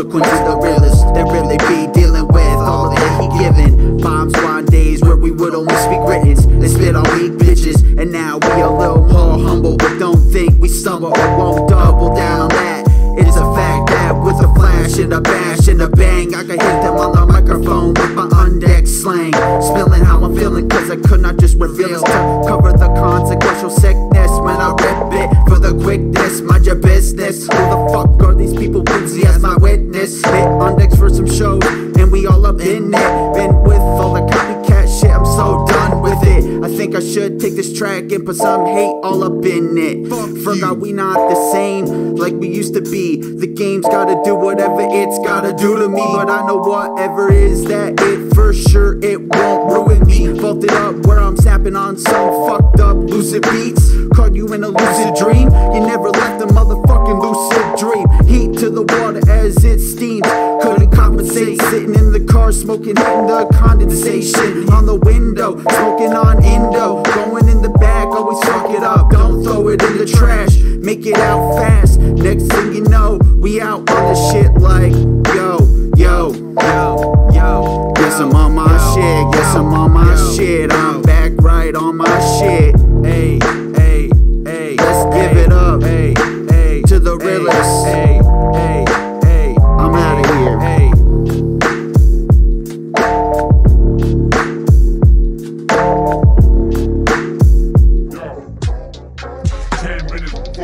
realest that really be dealing with all that he given. Bombs squad days where we would only speak written. They spit on weak bitches, and now we a little more humble. But don't think we stumble or won't double down on that. It's a fact that with a flash and a bash and a bang, I can hit them on the microphone with my Undex slang. Spilling how I'm feeling, cause I could not just reveal it to cover the consequential sickness when I rip it for the quickness. Mind your business. Who the fuck for some show, and we all up in it. Been with all the copycat shit, I'm so done with it. I think I should take this track and put some hate all up in it. Forgot we not the same like we used to be. The game's gotta do whatever it's gotta do to me. But I know whatever is that it for sure it won't ruin me. Vaulted up where I'm snapping on some fucked up lucid beats. Caught you in a lucid dream. You car smoking, hitting the condensation on the window. Smoking on Indo. Going in the bag, always fuck it up. Don't throw it in the trash. Make it out fast. Next thing you know, we out on the shit like yo, yo, yo, yo. Guess I'm on my shit. Guess I'm on my shit. I'm back right on my shit. Hey, hey, hey. Let's give it up. Hey, hey. To the realest. Hey,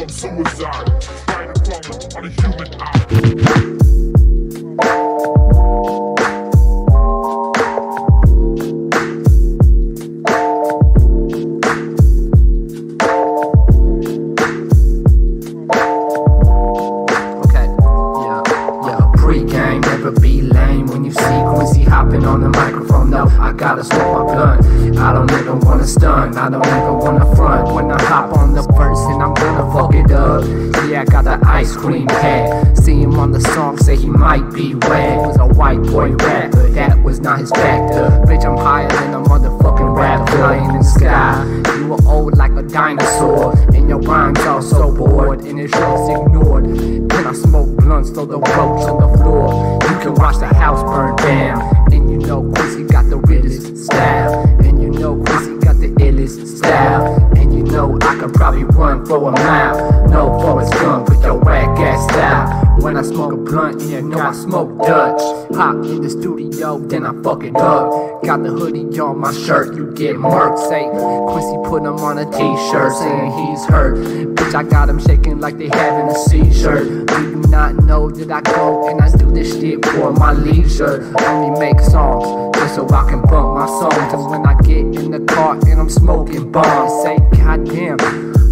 suicide. Spider crawling on a human eye. I gotta smoke my blunt. I don't even wanna stun, I don't even wanna front. When I hop on the verse and I'm gonna fuck it up. Yeah, I got the ice cream head. See him on the song, say he might be red. Was a white boy rapper, that was not his factor. Bitch, I'm higher than a motherfucking rap flying in the sky. You were old like a dinosaur, and your rhymes all so bored, and it's just ignored. Then I smoke blunts, throw the roach on the floor. You can watch the house burn down, run for a mile. No Forrest Gump with your whack ass style. When I smoke a blunt, you know I smoke Dutch. Hop in the studio, then I fuck it up. Got the hoodie on my shirt, you get murked. Say Quincy put him on a t-shirt, saying he's hurt. Bitch, I got him shaking like they having a seizure. Do you not know that I go and I do this shit for my leisure? Only make songs just so I can bump my songs. And when I get in the car and I'm smoking bombs, say, goddamn,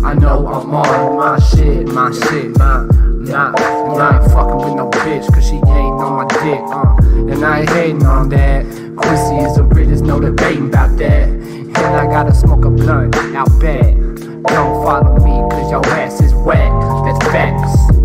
I know I'm on my shit, my shit, my. Nah, nah, I ain't fucking with no bitch, cause she ain't on my dick, uh. And I ain't hating on that. Quincy is the realest, no debating about that. And I gotta smoke a blunt out bad. Don't follow me, cause your ass is wet. That's facts.